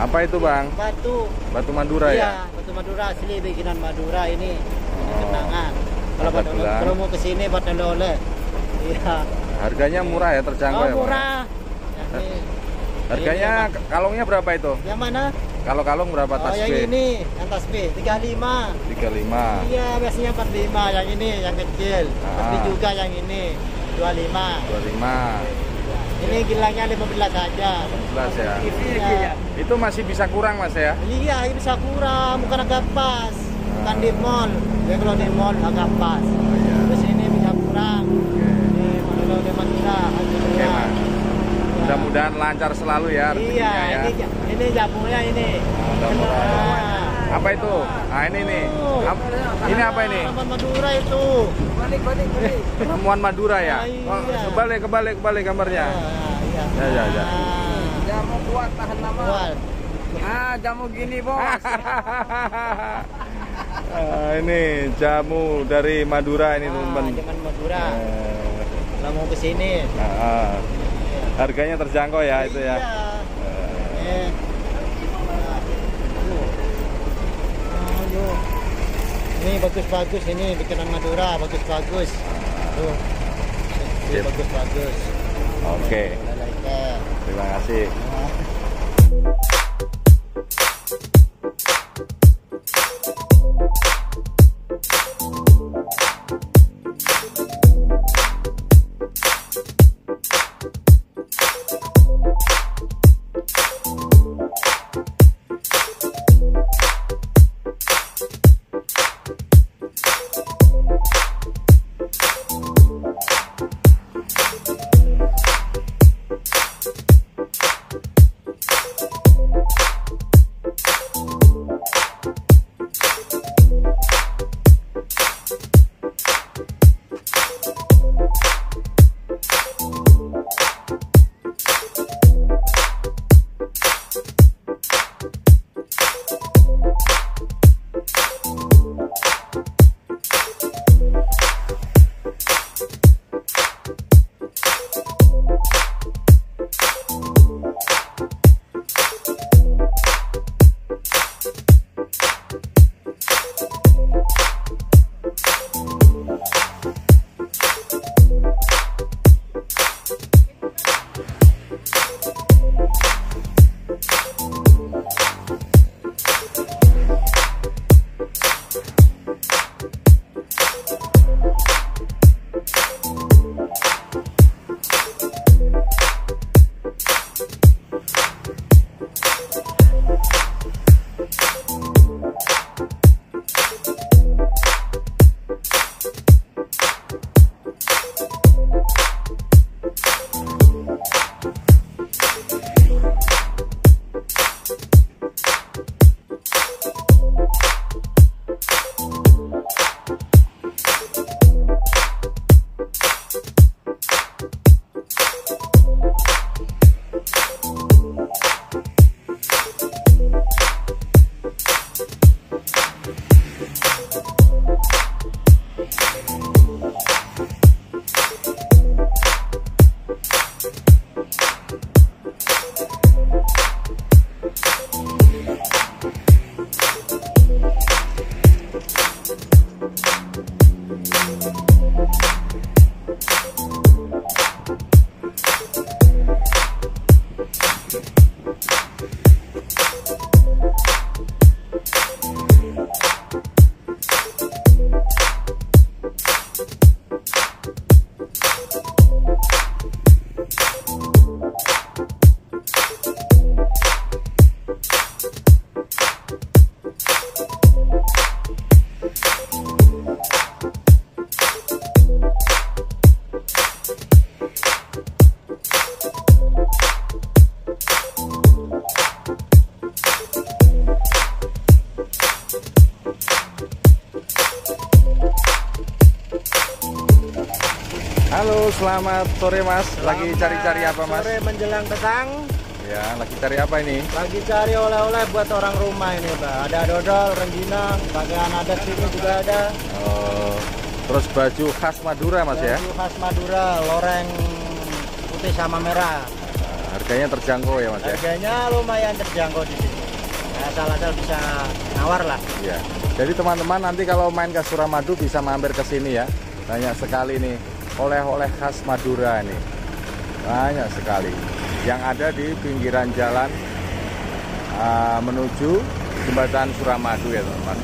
Apa itu bang? Batu. Batu Madura iya, ya? batu Madura asli bikinan Madura ini. Ini Oh. kenangan. Kalau gelang. kalau mau ke sini buat oleh-oleh. Iya. Harganya murah ya terjangkau Oh, ya murah. Ini. Harganya Ini, kalungnya berapa itu? Yang mana? Kalau kalung berapa Oh, tas yang B? ini, yang tas B 35. 35. Iya, biasanya 45 yang ini, yang kecil. Tapi Ah. juga yang ini 25. 25. Ini gilangnya 15 saja. 15 ya. Iya. Itu masih bisa kurang mas ya? Iya, ini bisa kurang, bukan agak pas. Bukan di mall. Ya kalau di mall agak pas. Oh iya. Terus ini bisa kurang. Oke. Ini Madura de Madura, Oke mas. Mudah-mudahan lancar selalu ya Iya, ya. ini ini jamunya ini. Mudah-mudahan. Nah. Apa itu? Ah ini nih. Ini apa ini? Ramuan Madura itu. Balik, balik, balik. Ramuan Madura ya? Ah. Oh, kebalik, kebalik, kebalik gambarnya. Ah, iya. Ya, ya, ya. Ah, Jamu kuat tahan lama. kuat. Ah, jamu gini, Bos. Ah, ini jamu dari Madura ini Ah, teman-teman. Jangan Madura. Eh, Kalau mau ke sini. ah, ah. Harganya terjangkau ya itu ya. Iya. Eh, Eh. Nah, yuk. Ah, yuk. Ini bagus-bagus ini bikinan Madura, bagus-bagus. Tuh. Ini bagus-bagus. Oke, Leleke. terima kasih. Halo, selamat sore Mas. Lagi cari-cari apa Mas? Sore menjelang petang, Ya, lagi cari apa ini? lagi cari oleh-oleh buat orang rumah ini, Pak. Ada dodol, rengginang, pakaian adat sini juga ada. Oh, terus baju khas Madura Mas ya? Baju khas Madura, loreng putih sama merah. harganya terjangkau ya mas ya. Harganya lumayan terjangkau di sini. Ya, asal-asal bisa nawar lah. Iya. Jadi teman-teman nanti kalau main ke Suramadu bisa mampir ke sini ya. Banyak sekali nih oleh-oleh khas Madura nih. Banyak sekali yang ada di pinggiran jalan uh, menuju jembatan Suramadu ya teman-teman.